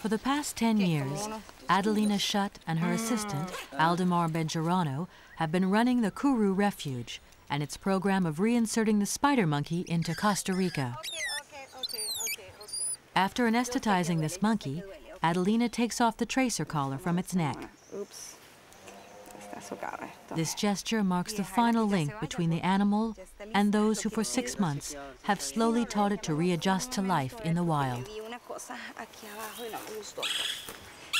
For the past 10 years, Adelina Schutt and her assistant, Aldemar Benjerano, have been running the Curú Refuge and its program of reinserting the spider monkey into Costa Rica. After anesthetizing this monkey, Adelina takes off the tracer collar from its neck. Oops. This gesture marks the final link between the animal and those who for six months have slowly taught it to readjust to life in the wild. Vi una cosa aquí abajo y no me gustó.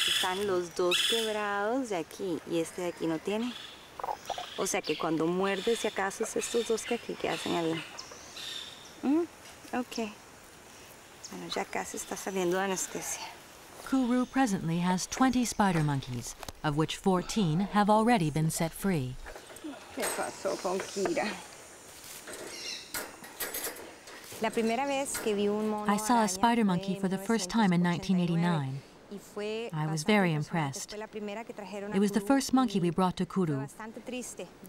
Están los dos quebrados de aquí y este de aquí no tiene. O sea que cuando muerde, si acaso es estos dos que aquí que hacen el... Mm, ok. Bueno, ya casi está saliendo de anestesia. Curú presently has 20 spider monkeys, of which 14 have already been set free. ¿Qué pasó con Kira? La primera vez que vi un mono I saw a spider monkey for the first time in 1989. Y fue I was very impressed. Fue la primera que trajeron a It was the first monkey we brought to Curú.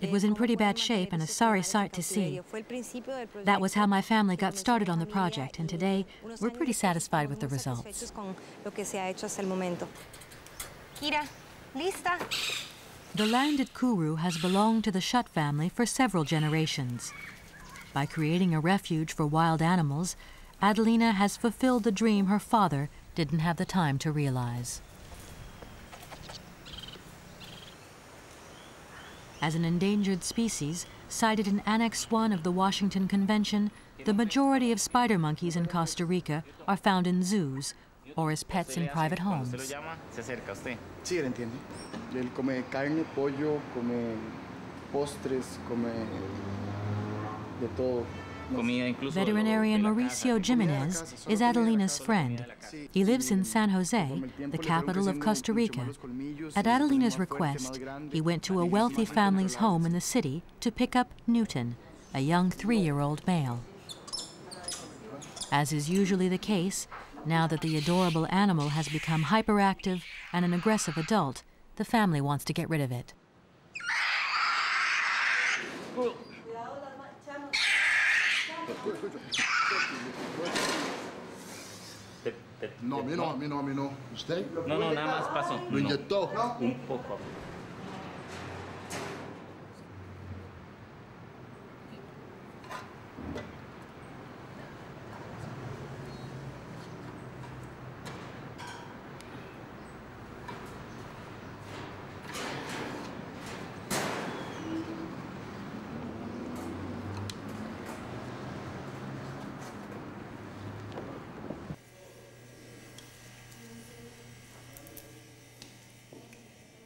It was in pretty bad shape and a sorry sight to see. cautiverio. Fue el principio del That was how my family got started on the project, and today we're pretty satisfied with the estamos results. satisfechos con lo que se ha hecho hasta el momento. Kira, ¿lista? The land at Curú has belonged to the Schutt family for several generations. By creating a refuge for wild animals, Adelina has fulfilled the dream her father didn't have the time to realize. As an endangered species, cited in Annex 1 of the Washington Convention, the majority of spider monkeys in Costa Rica are found in zoos or as pets in private homes. Lo llama, se acerca a usted. Sí, él entiende. Él come carne, pollo, come postres, come de todo. Comida incluso. de lo- Veterinarian Mauricio. Jimenez is Adelina's friend. He lives in San Jose, the capital of Costa Rica. At Adelina's request, he went to a wealthy family's home in the city to pick up Newton, a young three year old male. As is usually the case, now that the adorable animal has become hyperactive and an aggressive adult, the family wants to get rid of it. Te- te- No, a mí no, a mí no, a mí no. ¿Usted? No, no, nada más pasó. ¿Lo No, inyectó? Un poco.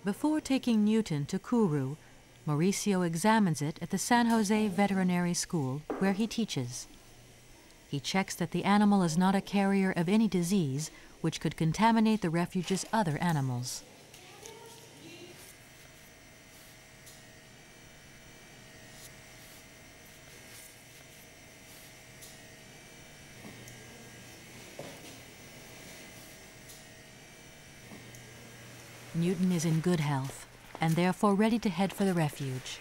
Before taking Newton to Curú, Mauricio examines it at the San Jose Veterinary School where he teaches. He checks that the animal is not a carrier of any disease which could contaminate the refuge's other animals. Newton is in good health and therefore ready to head for the refuge.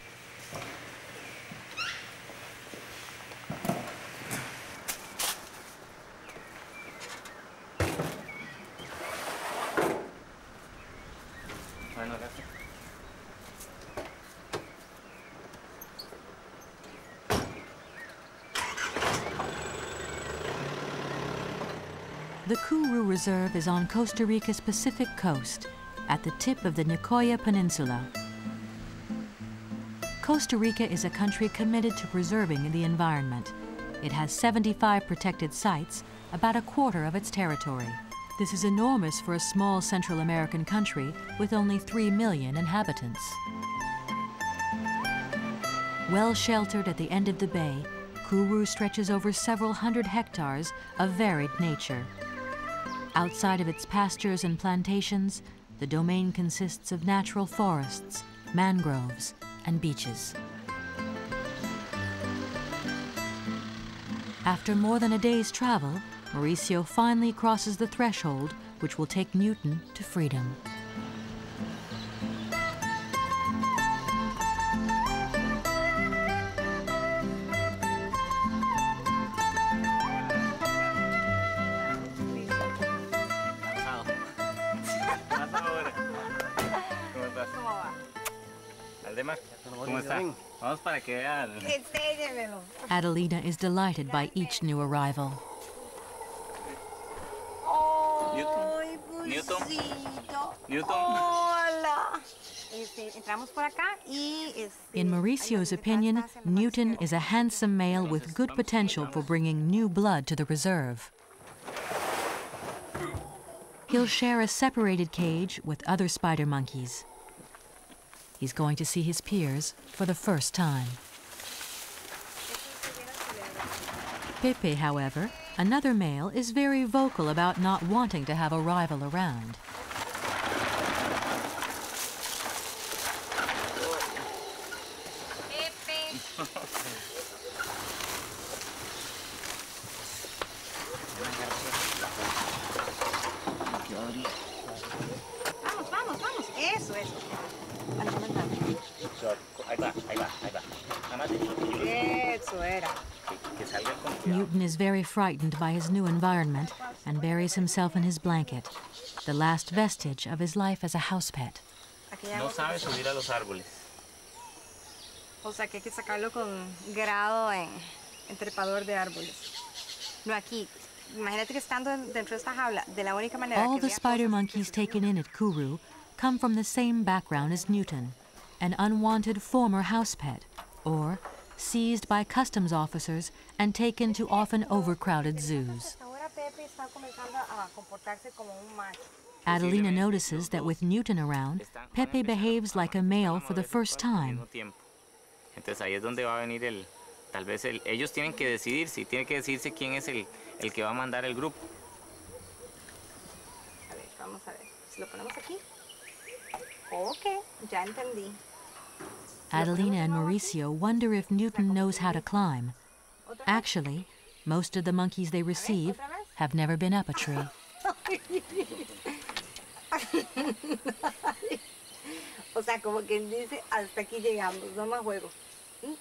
The Curú Reserve is on Costa Rica's Pacific coast, at the tip of the Nicoya Peninsula. Costa Rica is a country committed to preserving the environment. It has 75 protected sites, about a quarter of its territory. This is enormous for a small Central American country with only 3 million inhabitants. Well sheltered at the end of the bay, Curú stretches over several hundred hectares of varied nature. Outside of its pastures and plantations, the domain consists of natural forests, mangroves, and beaches. After more than a day's travel, Mauricio finally crosses the threshold which will take Newton to freedom. Vamos para que vean. Enséñemelo. Adelina is delighted by each new arrival. Newton. Newton. Hola. Este, entramos por acá y este, In Mauricio's opinion, Newton is a handsome male with good potential for bringing new blood to the reserve. He'll share a separated cage with other spider monkeys. He's going to see his peers for the first time. Pepe, however, another male, is very vocal about not wanting to have a rival around. Vamos, vamos, vamos. Eso, eso. Vale, más rápido. Ahí va, ahí va, ahí va. Nada más déjalo que yo Eso era. que, que salga con cuidado. Newton is very frightened by his new environment and buries himself in his blanket, the last vestige of his life as a house pet. No sabe subir a los árboles. O sea que hay que sacarlo con grado en, en trepador de árboles. No aquí. Imagínate que estando dentro de esta jaula, de la única manera All the spider monkeys taken in at Curú come from the same background as Newton, an unwanted former house pet, or seized by customs officers and taken to often overcrowded zoos. Ahora Pepe está comenzando a comportarse como un macho. Adelina notices that with Newton around, Pepe van a empezar behaves like a male for the first time. Entonces ahí es donde va a venir el, tal vez el, ellos tienen que decidir, si tiene que decirse quién es el, el que va a mandar el grupo. A ver, vamos a ver. Si lo ponemos aquí. Ok, ya entendí. Adelina and Mauricio wonder if Newton knows how to climb. Actually, most of the monkeys they receive have never been up a tree. O sea, como quien dice, hasta aquí llegamos, no más juego. ¿Mm?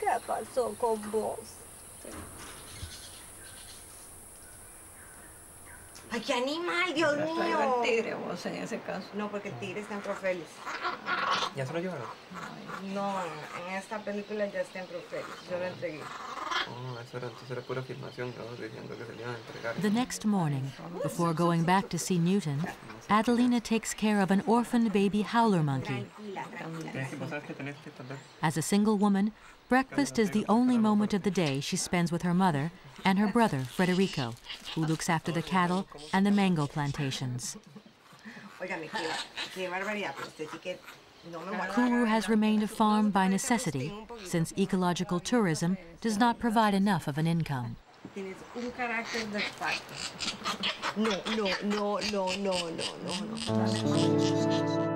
¿Qué pasó con vos? ¡Ay, qué animal, Dios mío! el tigre vos en ese caso. No, porque el tigre está en Profelis. ¿Ya se lo llevaron? No, en esta película ya está en Profelis. Yo lo entregué. Oh, eso era, entonces era pura filmación, ¿no? Diciendo que se le iban a entregar. The next morning, before going back to see Newton, Adelina takes care of an orphaned baby howler monkey. Tranquila, tranquila. Tienes que pasar que tenés que tal vez. As a single woman, breakfast is the only moment of the day she spends with her mother and her brother, Federico, who looks after the cattle and the mango plantations. Óigame, qué, qué barbaridad, pero usted sí que no me muero. Curú has remained a farm by necessity, since ecological tourism does not provide enough of an income. Tienes un carácter de esparto. No, no, no, no, no, no, no, no.